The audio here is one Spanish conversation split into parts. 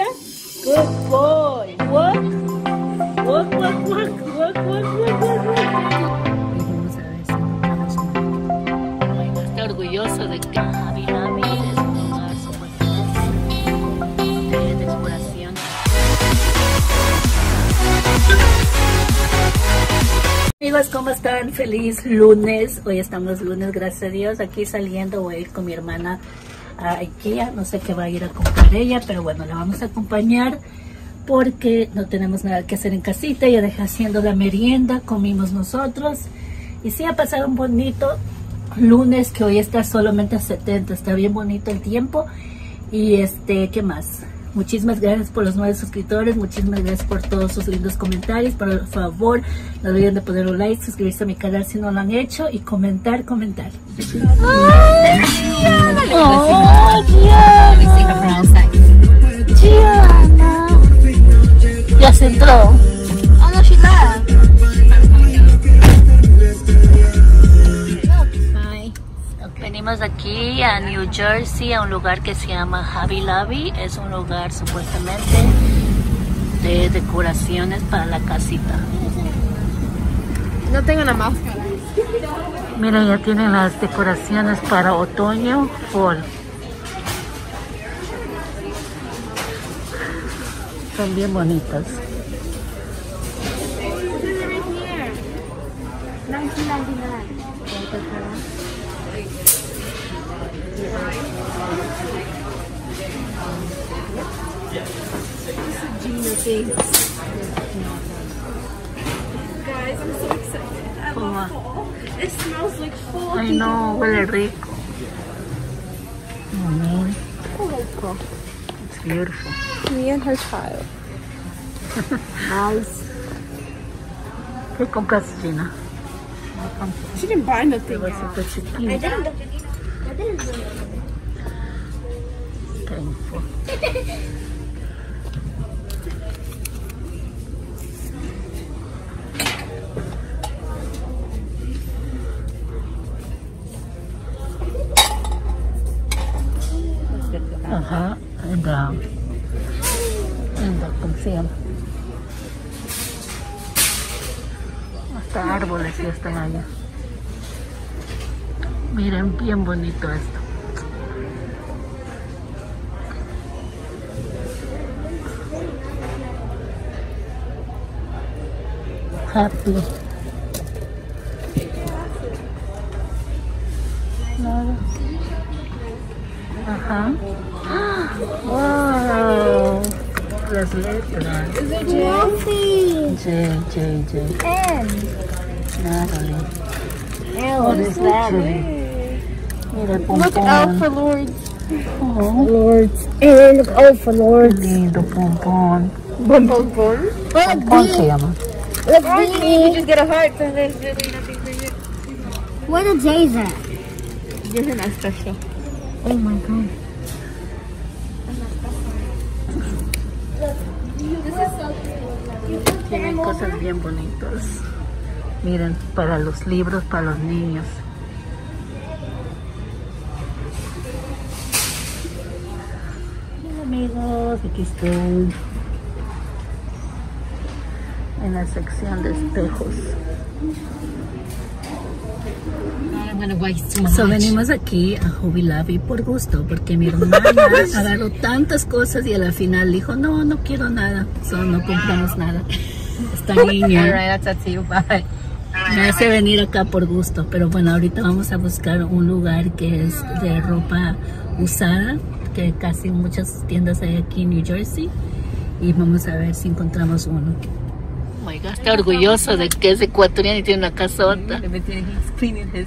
Good boy. Walk. Walk, walk, walk, walk, walk, walk, walk, walk. Está orgulloso de que Javi Javi es un lugar supuestamente de, de exploración. Amigos, ¿cómo están? Feliz lunes. Hoy estamos lunes, gracias a Dios. Aquí saliendo voy a ir con mi hermana a IKEA. No sé qué va a ir a comprar ella, pero bueno, la vamos a acompañar porque no tenemos nada que hacer en casita. Ya dejé haciendo la merienda, comimos nosotros. Y sí, ha pasado un bonito lunes que hoy está solamente a 70. Está bien bonito el tiempo. Y este, ¿qué más? Muchísimas gracias por los nuevos suscriptores, muchísimas gracias por todos sus lindos comentarios. Por favor, no olviden de poner un like, suscribirse a mi canal si no lo han hecho y comentar, comentar. ¡Oh. Ya se entró. Venimos aquí a New Jersey, a un lugar que se llama Hobby Lobby. Es un lugar supuestamente de decoraciones para la casita. No tengo una máscara. Miren, ya tienen las decoraciones para otoño, fall. Son bien bonitas. Guys, I'm so excited. I love fall. It smells like fall. Ay no, huele rico. Mm, it's beautiful. Me and her child. Nice. ¿Qué compras, Gina? She didn't buy nothing. Vasito chiquito. Thankful. Ajá, and um, and uh, ¿cómo se llama? Hasta árboles ya están allá. Miren, bien bonito esto. Happy. Nada. Ajá. Wow. Las letras. J, J, J. And. Natalie. L. What is that? Look out for. Lords. Oh, Lords. And look out for qué Lords. lindo pompón. Bum bum bum. Look ¿Cómo se llama? Look you just get a heart, then there's really nothing for you. Where the J's at? You're not special. Oh my god. Tienen cosas bien bonitas. Miren, para los libros, para los niños. Hola amigos, aquí estoy en la sección de espejos. So, venimos aquí a Hobby Lobby por gusto, porque mi hermana agarró tantas cosas y a la final dijo, no, no quiero nada, so no compramos nada. Esta niña Alright, that's up to you. Bye. Me hace venir acá por gusto, pero bueno, ahorita vamos a buscar un lugar que es de ropa usada, que casi muchas tiendas hay aquí en New Jersey, y vamos a ver si encontramos uno. Oh my God, está orgulloso de que es ecuatoriano y tiene una casota. He's cleaning his.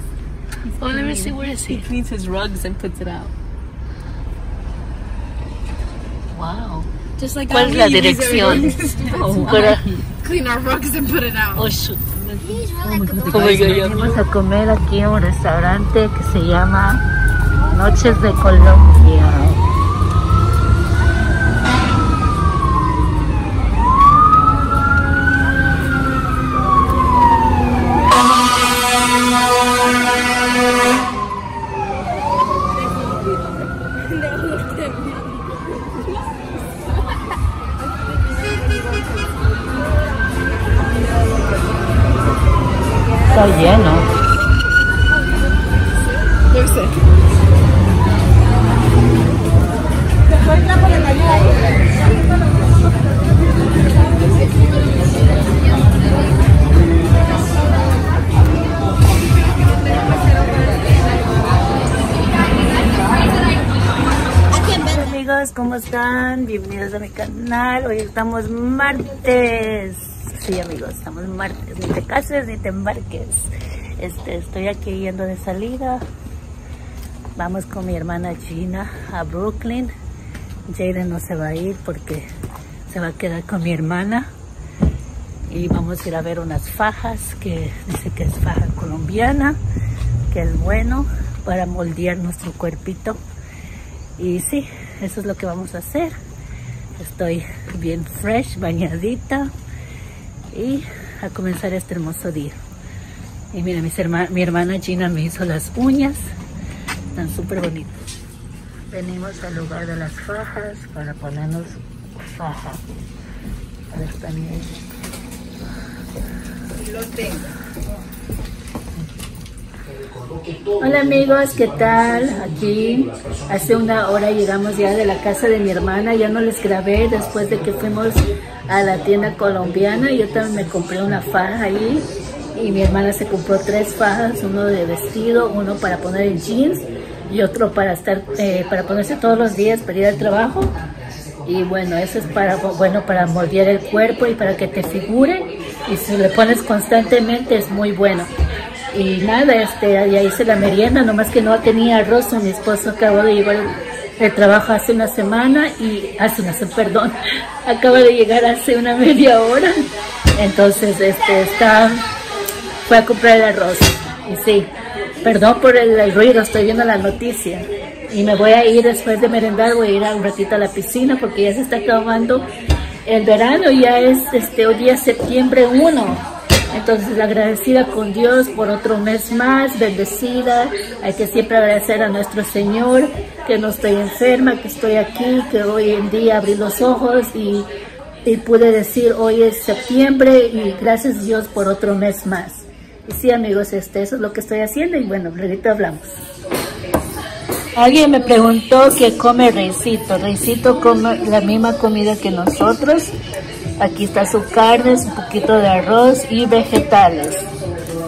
Oh, let me see, where is He he? cleans his rugs and puts it out. Wow. Just like ¿Cuál es la dirección? Para- clean our rugs and put it out. Oh, shoot. God, Venimos a comer aquí a un restaurante que se llama Noches de Colombia. lleno. Hola amigos, ¿cómo están? Bienvenidos a mi canal. Hoy estamos martes. Sí amigos, estamos martes. Ni te cases ni te embarques. Este, estoy aquí yendo de salida. Vamos con mi hermana Gina a Brooklyn. Jaden no se va a ir porque se va a quedar con mi hermana. Y vamos a ir a ver unas fajas que dice que es faja colombiana, que es bueno para moldear nuestro cuerpito. Y sí, eso es lo que vamos a hacer. Estoy bien fresh, bañadita y a comenzar este hermoso día. Y mira, mis herma- mi hermana Gina me hizo las uñas. Están súper bonitas. Venimos al lugar de las fajas para ponernos faja. A ver, también. Hola amigos, ¿qué tal? Aquí hace una hora llegamos ya de la casa de mi hermana, ya no les grabé después de que fuimos a la tienda colombiana, yo también me compré una faja ahí y mi hermana se compró tres fajas, uno de vestido, uno para poner en jeans y otro para estar, eh, para ponerse todos los días para ir al trabajo. Y bueno, eso es para, bueno, para moldear el cuerpo y para que te figure. Y si le pones constantemente es muy bueno. Y nada, este, ya hice la merienda, nomás que no tenía arroz, mi esposo acabó de llegar el trabajo hace una semana y hace una perdón, acaba de llegar hace una media hora. Entonces, este, está, fue a comprar el arroz. Y sí, perdón por el, ruido, estoy viendo la noticia. Y me voy a ir después de merendar, voy a ir a un ratito a la piscina porque ya se está acabando el verano, ya es este, hoy día septiembre 1. Entonces, agradecida con Dios por otro mes más, bendecida. Hay que siempre agradecer a nuestro Señor que no estoy enferma, que estoy aquí, que hoy en día abrí los ojos y, pude decir hoy es septiembre y gracias Dios por otro mes más. Y sí, amigos, este, eso es lo que estoy haciendo y bueno, ahorita hablamos. Alguien me preguntó que come Reisito. Reisito come la misma comida que nosotros. Aquí está su carne, un poquito de arroz y vegetales.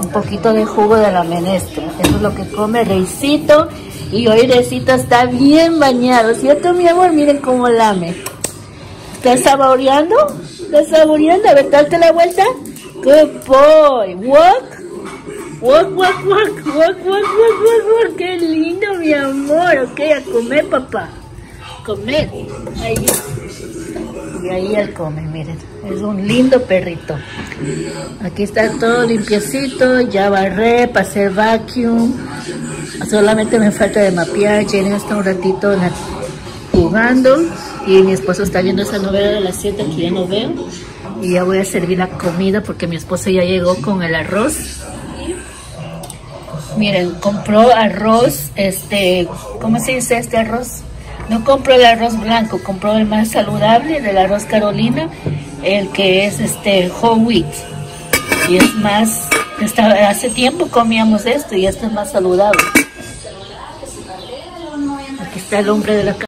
Un poquito de jugo de la menestra. Eso es lo que come Reisito. Y hoy Reisito está bien bañado. ¿Cierto, mi amor? Miren cómo lame. ¿Estás saboreando? ¿Estás saboreando? A ver, date la vuelta. Good boy. Walk. Walk, walk, walk, walk, walk, walk, walk, walk. Qué lindo, mi amor. Ok, a comer, papá. Comer. Y ahí él come, miren. Es un lindo perrito. Aquí está todo limpiecito. Ya barré hacer vacuum. Solamente me falta de mapear. Jenny está un ratito jugando. Y mi esposo está viendo esa novela de las 7 que ya no veo. Y ya voy a servir la comida porque mi esposo ya llegó con el arroz. Miren, compró arroz, este, ¿cómo se dice este arroz? No compró el arroz blanco, compró el más saludable, del arroz Carolina, el que es este whole wheat. Y es más, está- hace tiempo comíamos esto y esto es más saludable. Aquí está el hombre de la